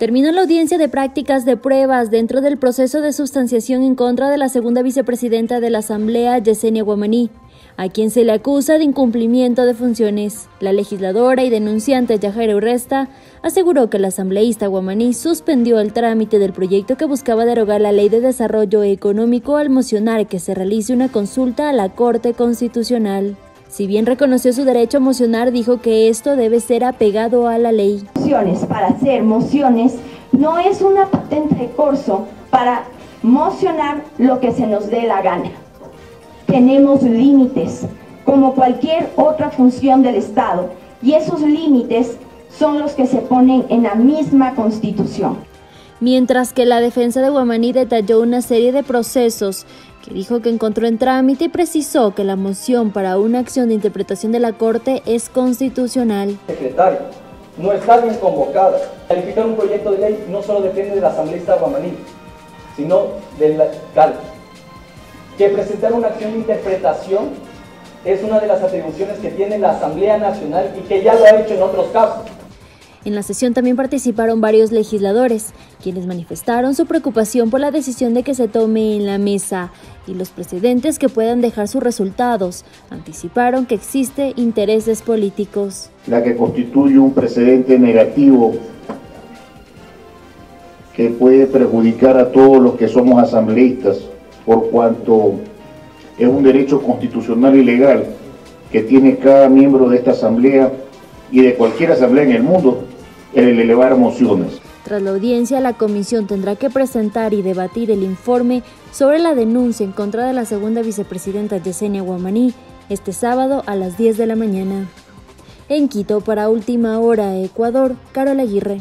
Terminó la audiencia de prácticas de pruebas dentro del proceso de sustanciación en contra de la segunda vicepresidenta de la Asamblea, Yesenia Guamaní, a quien se le acusa de incumplimiento de funciones. La legisladora y denunciante Yajaira Urresta aseguró que la asambleísta Guamaní suspendió el trámite del proyecto que buscaba derogar la Ley de Desarrollo Económico al mocionar que se realice una consulta a la Corte Constitucional. Si bien reconoció su derecho a mocionar, dijo que esto debe ser apegado a la ley. Para hacer mociones no es una patente de corso para mocionar lo que se nos dé la gana. Tenemos límites, como cualquier otra función del Estado, y esos límites son los que se ponen en la misma Constitución. Mientras que la defensa de Guamaní detalló una serie de procesos que dijo que encontró en trámite y precisó que la moción para una acción de interpretación de la Corte es constitucional. Secretario, no está bien convocada. Calificar un proyecto de ley no solo depende de la asambleísta Guamaní, sino del CAL. Que presentar una acción de interpretación es una de las atribuciones que tiene la Asamblea Nacional y que ya lo ha hecho en otros casos. En la sesión también participaron varios legisladores, quienes manifestaron su preocupación por la decisión de que se tome en la mesa y los precedentes que puedan dejar sus resultados. Anticiparon que existe intereses políticos. La que constituye un precedente negativo que puede perjudicar a todos los que somos asambleístas, por cuanto es un derecho constitucional y legal que tiene cada miembro de esta asamblea y de cualquier asamblea en el mundo el elevar mociones. Tras la audiencia, la comisión tendrá que presentar y debatir el informe sobre la denuncia en contra de la segunda vicepresidenta Yesenia Guamaní este sábado a las 10 de la mañana. En Quito, para Última Hora, Ecuador, Carol Aguirre.